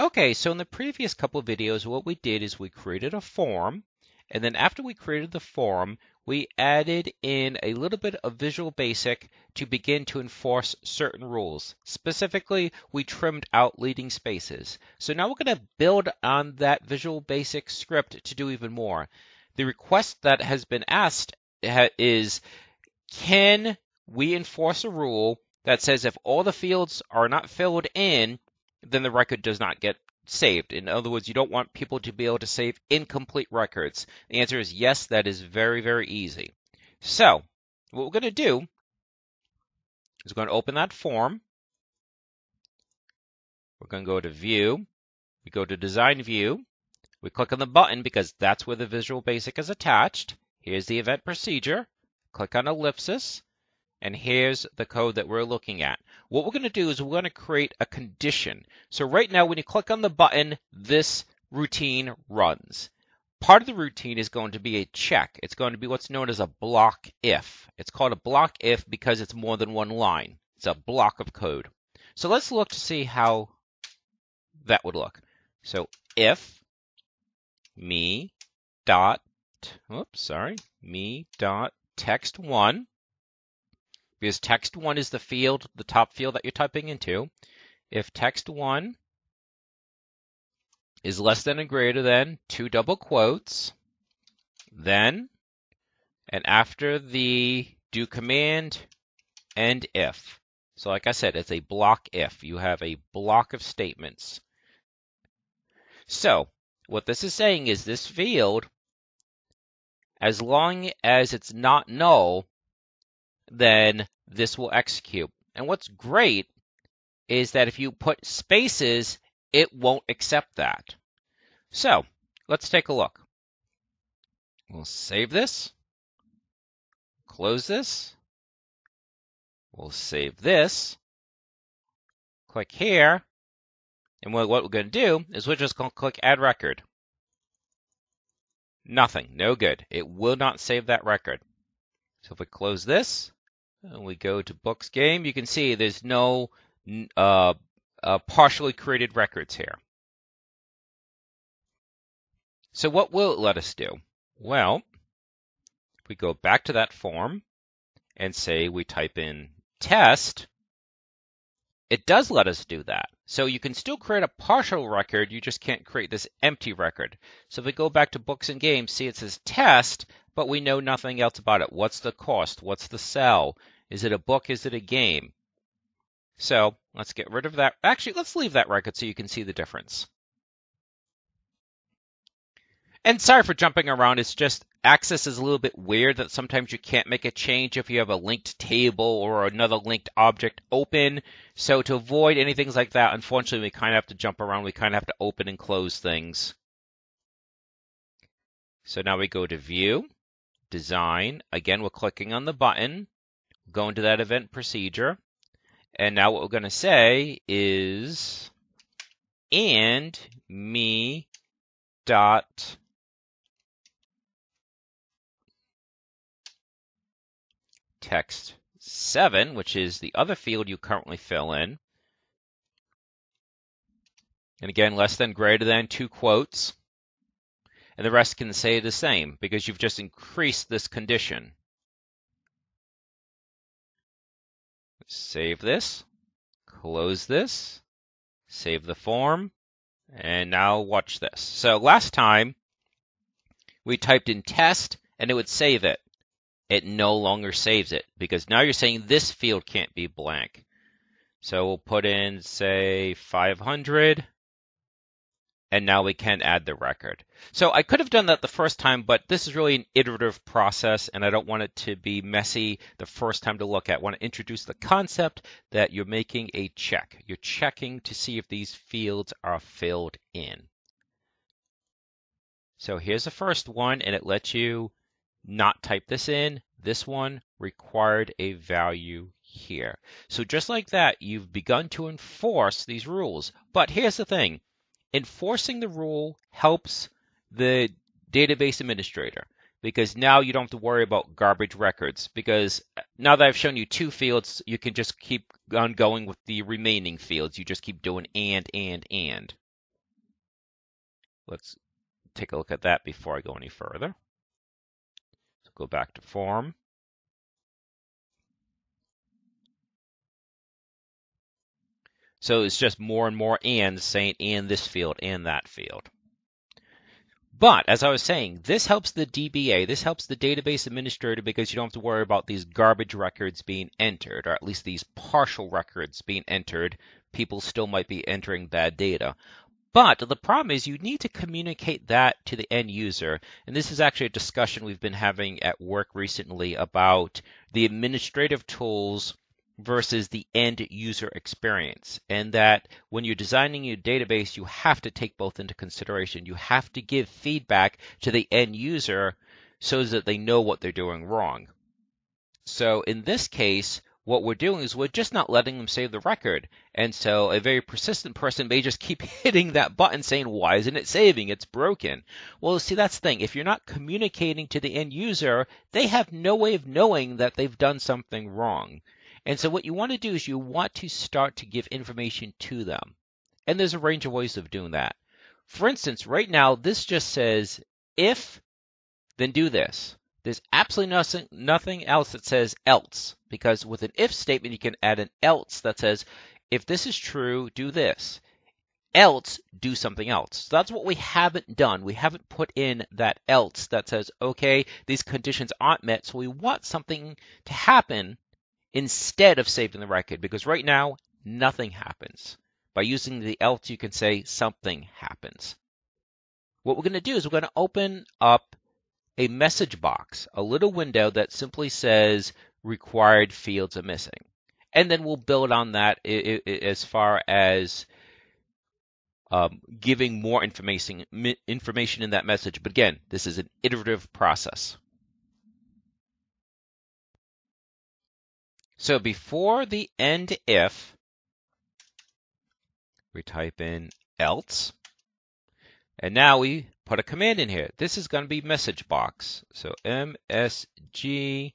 Okay, so in the previous couple of videos, what we did is we created a form, and then after we created the form, we added in a little bit of Visual Basic to begin to enforce certain rules. Specifically, we trimmed out leading spaces. So now we're going to build on that Visual Basic script to do even more. The request that has been asked is, can we enforce a rule that says if all the fields are not filled in, then the record does not get saved. In other words, you don't want people to be able to save incomplete records. The answer is yes, that is very, very easy. So, what we're going to do is we're going to open that form. We're going to go to View. We go to Design View. We click on the button because that's where the Visual Basic is attached. Here's the event procedure. Click on Ellipsis. And here's the code that we're looking at. What we're going to do is we're going to create a condition. So right now, when you click on the button, this routine runs. Part of the routine is going to be a check. It's going to be what's known as a block if. It's called a block if because it's more than one line. It's a block of code. So let's look to see how that would look. So if me dot, oops, sorry, me dot text one because text one is the field, the top field that you're typing into. If text one is less than or greater than two double quotes, then, and after the do command and if. So like I said, it's a block if. You have a block of statements. So what this is saying is this field, as long as it's not null, then this will execute. And what's great is that if you put spaces, it won't accept that. So let's take a look. We'll save this, close this, we'll save this, click here, and what we're going to do is we're just going to click add record. Nothing, no good. It will not save that record. So if we close this, and we go to books game, you can see there's no uh, uh, partially created records here. So what will it let us do? Well, if we go back to that form and say we type in test, it does let us do that. So you can still create a partial record, you just can't create this empty record. So if we go back to books and games, see it says test, but we know nothing else about it. What's the cost? What's the sell? Is it a book? Is it a game? So let's get rid of that. Actually, let's leave that record so you can see the difference. And sorry for jumping around. It's just Access is a little bit weird that sometimes you can't make a change if you have a linked table or another linked object open. So to avoid anything like that, unfortunately, we kind of have to jump around. We kind of have to open and close things. So now we go to View, Design. Again, we're clicking on the button, going to that event procedure. And now what we're going to say is and me dot text 7, which is the other field you currently fill in. And again, less than, greater than, two quotes. And the rest can say the same because you've just increased this condition. Save this, close this, save the form, and now watch this. So last time we typed in test and it would save it it no longer saves it because now you're saying this field can't be blank. So we'll put in, say, 500, and now we can add the record. So I could have done that the first time, but this is really an iterative process, and I don't want it to be messy the first time to look at. I want to introduce the concept that you're making a check. You're checking to see if these fields are filled in. So here's the first one, and it lets you not type this in. This one required a value here. So just like that, you've begun to enforce these rules. But here's the thing. Enforcing the rule helps the database administrator because now you don't have to worry about garbage records because uh, now that I've shown you two fields, you can just keep on going with the remaining fields. You just keep doing and, and, and. let's take a look at that before I go any further. So go back to form. So it's just more and more ands saying in this field and that field. But as I was saying, this helps the DBA, this helps the database administrator because you don't have to worry about these garbage records being entered, or at least these partial records being entered. People still might be entering bad data. But the problem is you need to communicate that to the end user. And this is actually a discussion we've been having at work recently about the administrative tools versus the end user experience. And that when you're designing your database, you have to take both into consideration. You have to give feedback to the end user so that they know what they're doing wrong. So in this case, what we're doing is we're just not letting them save the record. And so a very persistent person may just keep hitting that button saying, why isn't it saving? It's broken. Well, see, that's the thing. If you're not communicating to the end user, they have no way of knowing that they've done something wrong. And so what you want to do is you want to start to give information to them. And there's a range of ways of doing that. For instance, right now, this just says, if, then do this. There's absolutely nothing, nothing else that says else, because with an if statement, you can add an else that says, if this is true, do this. Else, do something else. So that's what we haven't done. We haven't put in that else that says, okay, these conditions aren't met, so we want something to happen instead of saving the record because right now nothing happens. By using the else, you can say something happens. What we're going to do is we're going to open up a message box, a little window that simply says required fields are missing. And then we'll build on that as far as um, giving more information information in that message. But again, this is an iterative process. So before the end if, we type in else. And now we put a command in here. This is going to be message box. So msgbox.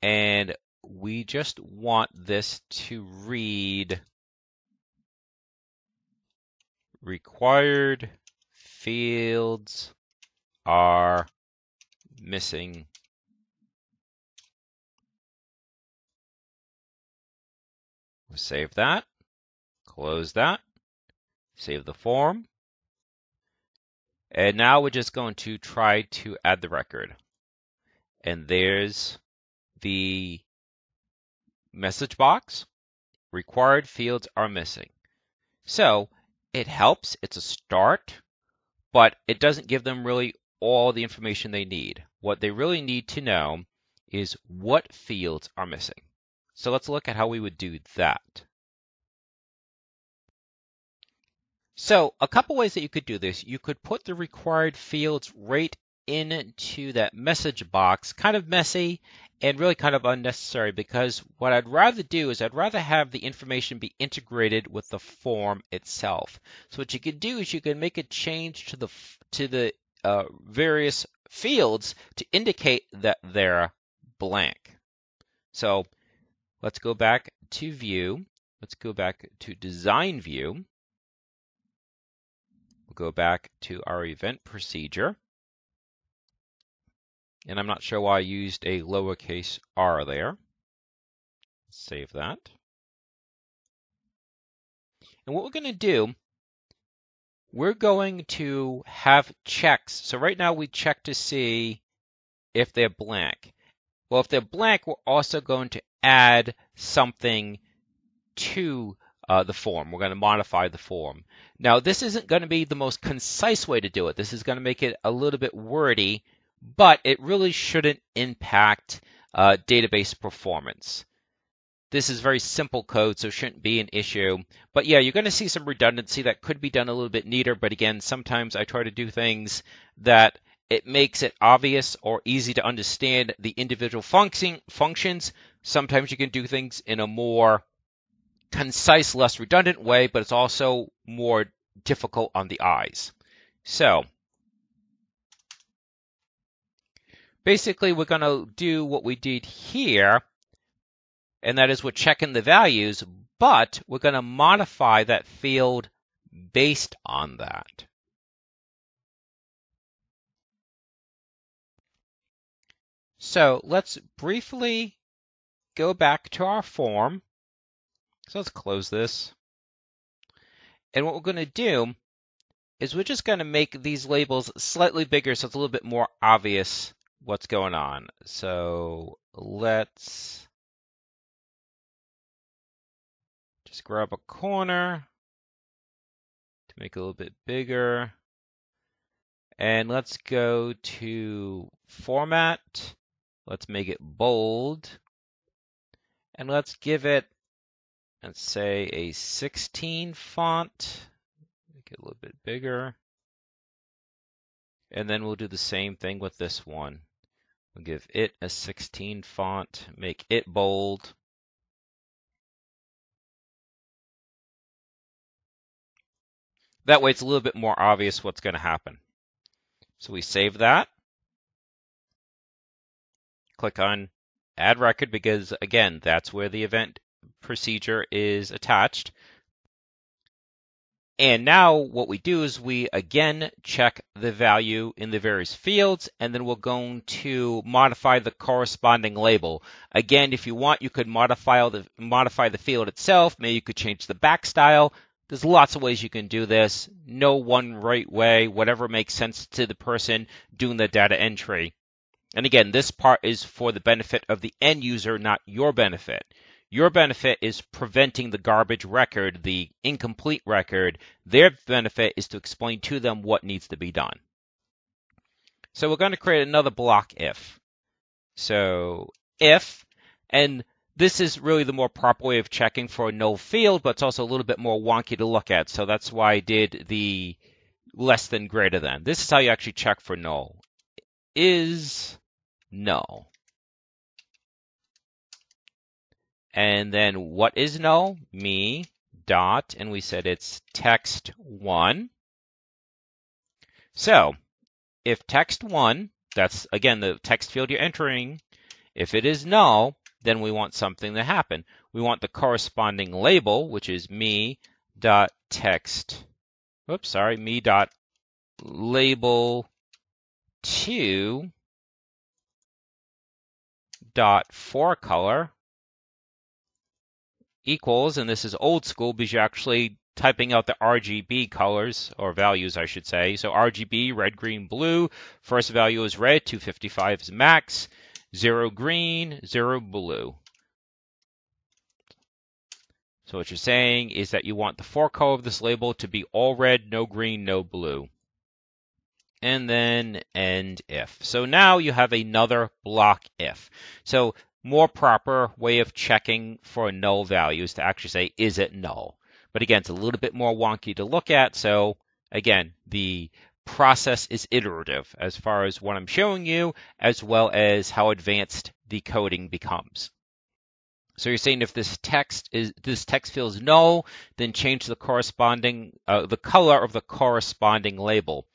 And we just want this to read required fields are missing save that, close that, save the form. And now we're just going to try to add the record. And there's the message box. Required fields are missing. So it helps, it's a start, but it doesn't give them really all the information they need. What they really need to know is what fields are missing. So let's look at how we would do that. So a couple ways that you could do this. You could put the required fields right into that message box, kind of messy and really kind of unnecessary because what I'd rather do is I'd rather have the information be integrated with the form itself. So what you can do is you can make a change to the to the uh, various fields to indicate that they're blank. So let's go back to view. Let's go back to design view. We'll go back to our event procedure. And I'm not sure why I used a lowercase r there. Save that. And what we're going to do we're going to have checks. So right now we check to see if they're blank. Well, if they're blank, we're also going to add something to uh, the form. We're going to modify the form. Now, this isn't going to be the most concise way to do it. This is going to make it a little bit wordy, but it really shouldn't impact uh, database performance. This is very simple code, so shouldn't be an issue. But yeah, you're going to see some redundancy that could be done a little bit neater. But again, sometimes I try to do things that it makes it obvious or easy to understand the individual function, functions. Sometimes you can do things in a more concise, less redundant way, but it's also more difficult on the eyes. So basically we're going to do what we did here and that is we're checking the values, but we're going to modify that field based on that. So let's briefly go back to our form. So let's close this. And what we're going to do is we're just going to make these labels slightly bigger so it's a little bit more obvious what's going on. So let's just grab a corner to make it a little bit bigger. And let's go to format. Let's make it bold. And let's give it, let's say a 16 font. Make it a little bit bigger. And then we'll do the same thing with this one. We'll give it a 16 font, make it bold. That way it's a little bit more obvious what's going to happen. So we save that. Click on add record because again, that's where the event procedure is attached. And now what we do is we again check the value in the various fields and then we're going to modify the corresponding label. Again, if you want, you could modify the, modify the field itself. Maybe you could change the back style. There's lots of ways you can do this. No one right way, whatever makes sense to the person doing the data entry. And again, this part is for the benefit of the end user, not your benefit. Your benefit is preventing the garbage record, the incomplete record. Their benefit is to explain to them what needs to be done. So we're going to create another block if. So if, and this is really the more proper way of checking for a null field, but it's also a little bit more wonky to look at. So that's why I did the less than greater than. This is how you actually check for null. Is null. And then what is null? Me dot, and we said it's text one. So if text one, that's again the text field you're entering, if it is null, then we want something to happen. We want the corresponding label, which is me dot text. Oops, sorry, me dot label two dot fore color equals, and this is old school because you're actually typing out the RGB colors, or values, I should say. So RGB, red, green, blue. First value is red, 255 is max. Zero green, zero blue. So what you're saying is that you want the fore color of this label to be all red, no green, no blue. And then end if. So now you have another block if. So more proper way of checking for a null values to actually say, is it null? But again, it's a little bit more wonky to look at. So again, the process is iterative as far as what I'm showing you, as well as how advanced the coding becomes. So you're saying if this text is this text field is null, then change the corresponding uh, the color of the corresponding label.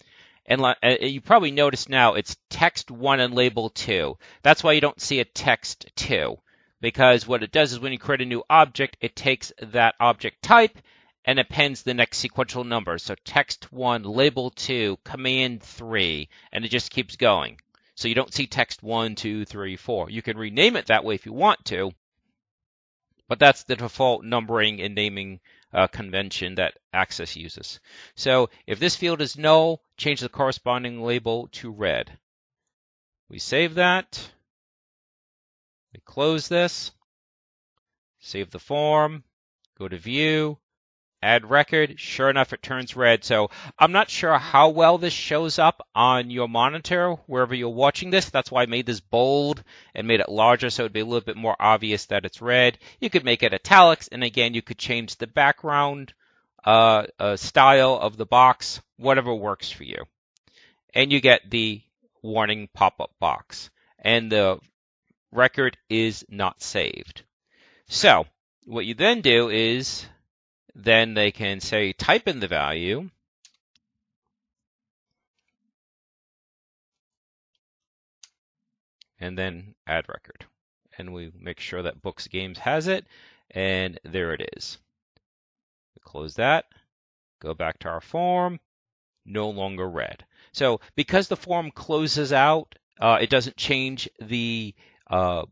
And uh, you probably notice now it's text one and label two. That's why you don't see a text two. Because what it does is when you create a new object, it takes that object type and appends the next sequential number. So text one, label two, command three, and it just keeps going. So you don't see text one, two, three, four. You can rename it that way if you want to, but that's the default numbering and naming uh, convention that Access uses. So if this field is null, change the corresponding label to red. We save that. We close this. Save the form. Go to view add record. Sure enough, it turns red. So I'm not sure how well this shows up on your monitor wherever you're watching this. That's why I made this bold and made it larger so it'd be a little bit more obvious that it's red. You could make it italics, and again, you could change the background uh, uh, style of the box, whatever works for you. And you get the warning pop-up box. And the record is not saved. So what you then do is then they can say type in the value. And then add record. And we make sure that Books Games has it. and there it is. We Close that, go back to our form, no longer read. So because the form closes out, uh, it doesn't change the uh,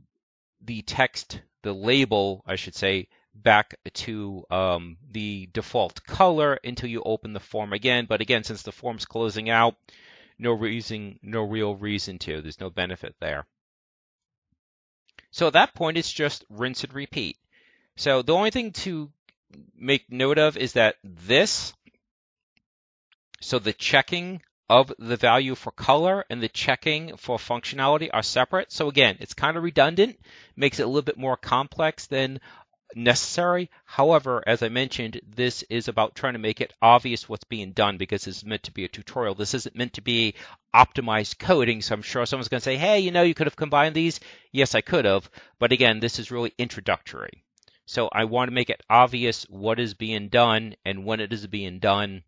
the text, the label, I should say, back to um, the default color until you open the form again. But again, since the form's closing out, no reason, no real reason to. There's no benefit there. So at that point, it's just rinse and repeat. So the only thing to make note of is that this, so the checking of the value for color and the checking for functionality are separate. So again, it's kind of redundant, makes it a little bit more complex than necessary. However, as I mentioned, this is about trying to make it obvious what's being done because this is meant to be a tutorial. This isn't meant to be optimized coding. So I'm sure someone's going to say, hey, you know, you could have combined these. Yes, I could have. But again, this is really introductory. So I want to make it obvious what is being done and when it is being done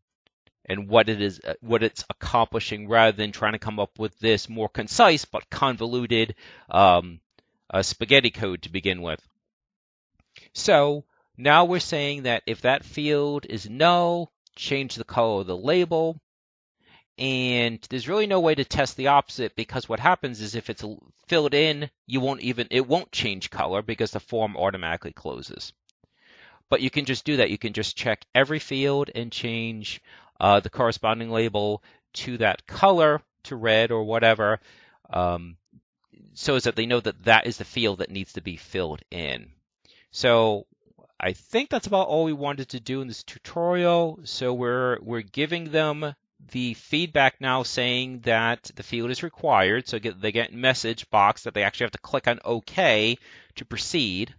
and what it is what it's accomplishing rather than trying to come up with this more concise but convoluted um, spaghetti code to begin with. So now we're saying that if that field is null, change the color of the label. And there's really no way to test the opposite because what happens is if it's filled in, you won't even, it won't change color because the form automatically closes. But you can just do that. You can just check every field and change uh, the corresponding label to that color, to red or whatever, um, so as that they know that that is the field that needs to be filled in. So I think that's about all we wanted to do in this tutorial. So we're we're giving them the feedback now saying that the field is required. So get, they get message box that they actually have to click on OK to proceed.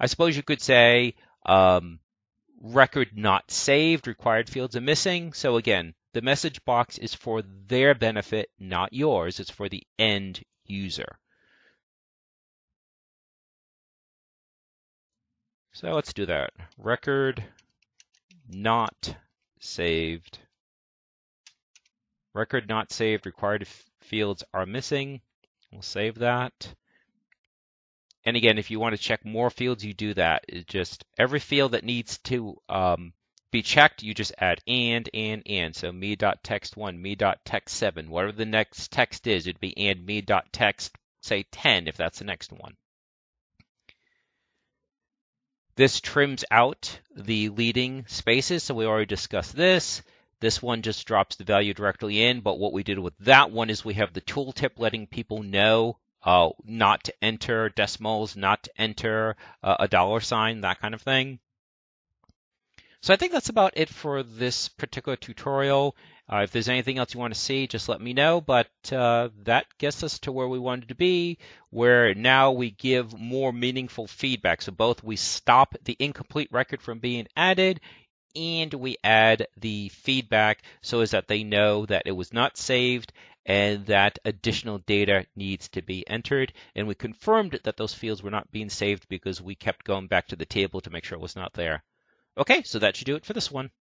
I suppose you could say um, record not saved, required fields are missing. So again, the message box is for their benefit, not yours. It's for the end user. So let's do that. Record not saved. Record not saved, required fields are missing. We'll save that. And again, if you want to check more fields, you do that. It just every field that needs to um, be checked, you just add and, and, and. So me.text1, me.text7, whatever the next text is, it'd be and me.text, say 10 if that's the next one. This trims out the leading spaces, so we already discussed this. This one just drops the value directly in, but what we did with that one is we have the tooltip letting people know uh, not to enter decimals, not to enter uh, a dollar sign, that kind of thing. So I think that's about it for this particular tutorial. Uh, if there's anything else you want to see, just let me know. But uh, that gets us to where we wanted to be, where now we give more meaningful feedback. So both we stop the incomplete record from being added and we add the feedback so as that they know that it was not saved and that additional data needs to be entered. And we confirmed that those fields were not being saved because we kept going back to the table to make sure it was not there. Okay, so that should do it for this one.